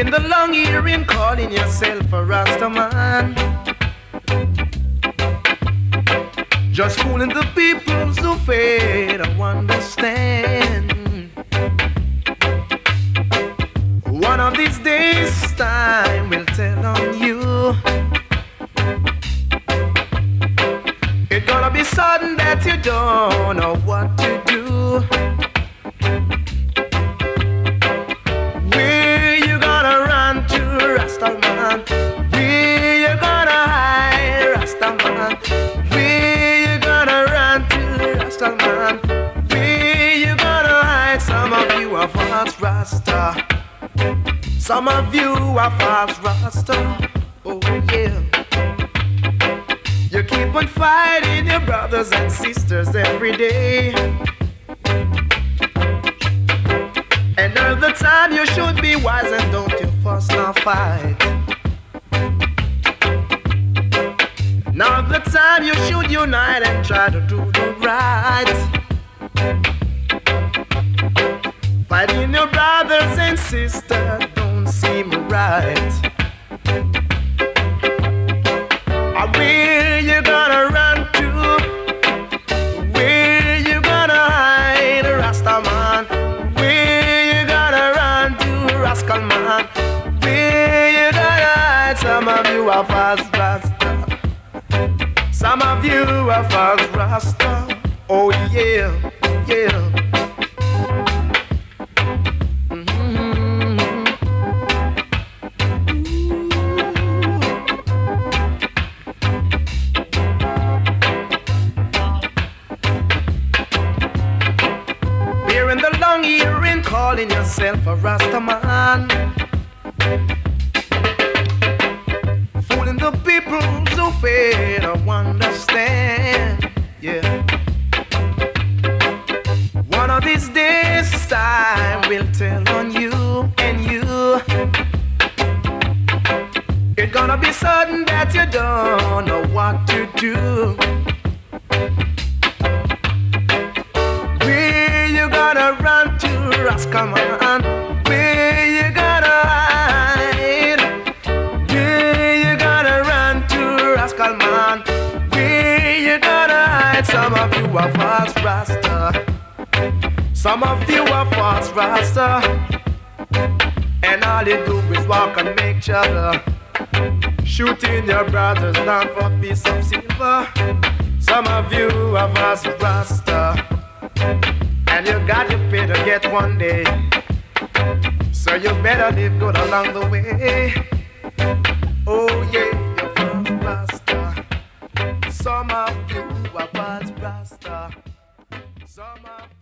Wearing the long earring, calling yourself a Rasta man. Just fooling the people who fail to understand. One of these days, time will tell on you. It's gonna be sudden that you don't know what to do. False Rasta. Some of you are false Rasta. Oh yeah. You keep on fighting your brothers and sisters every day. And all the time you should be wise and don't you fuss nor fight. Now the time you should unite and try to do the right. Sisters don't seem right. You gonna run to? Where you gonna hide, Rasta man? Where you gonna run to, Rascal man? Where you gonna hide? Some of you are fast Rasta. Some of you are fast Rasta. Oh yeah, yeah. Calling yourself a Rasta man. Fooling the people who fail to understand. Yeah. One of these days, time will tell on you and you. It's gonna be sudden that you don't know what to do. Where you gonna run to, Rascal man? Where you gonna hide? Where you gonna run to, Rascal man? Where you gonna hide? Some of you are false Rasta. Some of you are false Rasta. And all you do is walk and make each other. Shooting your brothers down for a piece of silver. Some of you are false Rasta. And you got your pay to get one day. So you better live good along the way. Oh yeah, you're false Rasta. Some of you are false Rasta. Some of